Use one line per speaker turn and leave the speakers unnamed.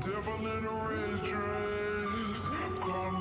devil in a red dress. Come